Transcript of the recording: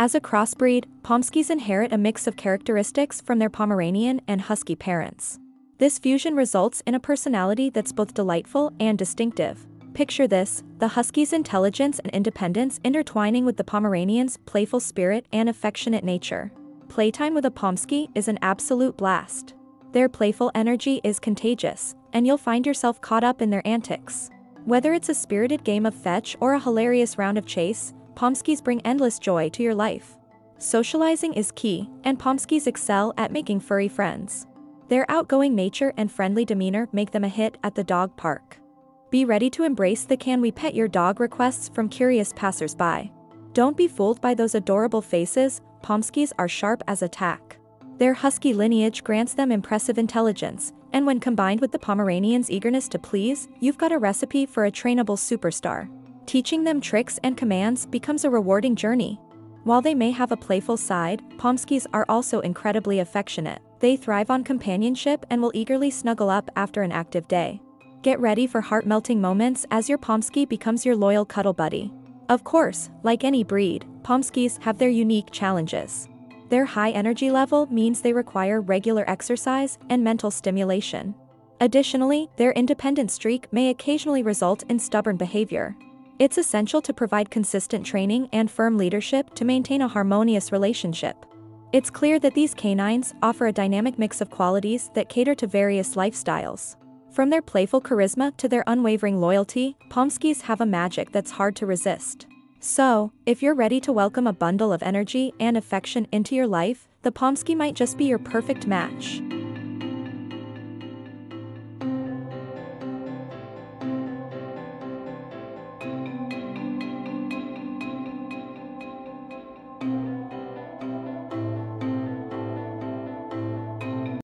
As a crossbreed, Pomskys inherit a mix of characteristics from their Pomeranian and Husky parents. This fusion results in a personality that's both delightful and distinctive. Picture this, the Husky's intelligence and independence intertwining with the Pomeranian's playful spirit and affectionate nature. Playtime with a Pomsky is an absolute blast. Their playful energy is contagious, and you'll find yourself caught up in their antics. Whether it's a spirited game of fetch or a hilarious round of chase, Pomskys bring endless joy to your life. Socializing is key, and Pomskys excel at making furry friends. Their outgoing nature and friendly demeanor make them a hit at the dog park. Be ready to embrace the can we pet your dog requests from curious passersby. Don't be fooled by those adorable faces, Pomskys are sharp as a tack. Their husky lineage grants them impressive intelligence, and when combined with the Pomeranian's eagerness to please, you've got a recipe for a trainable superstar. Teaching them tricks and commands becomes a rewarding journey. While they may have a playful side, Pomskys are also incredibly affectionate. They thrive on companionship and will eagerly snuggle up after an active day. Get ready for heart-melting moments as your Pomsky becomes your loyal cuddle buddy. Of course, like any breed, Pomskys have their unique challenges. Their high energy level means they require regular exercise and mental stimulation. Additionally, their independent streak may occasionally result in stubborn behavior. It's essential to provide consistent training and firm leadership to maintain a harmonious relationship. It's clear that these canines offer a dynamic mix of qualities that cater to various lifestyles. From their playful charisma to their unwavering loyalty, Pomskys have a magic that's hard to resist. So, if you're ready to welcome a bundle of energy and affection into your life, the Pomsky might just be your perfect match.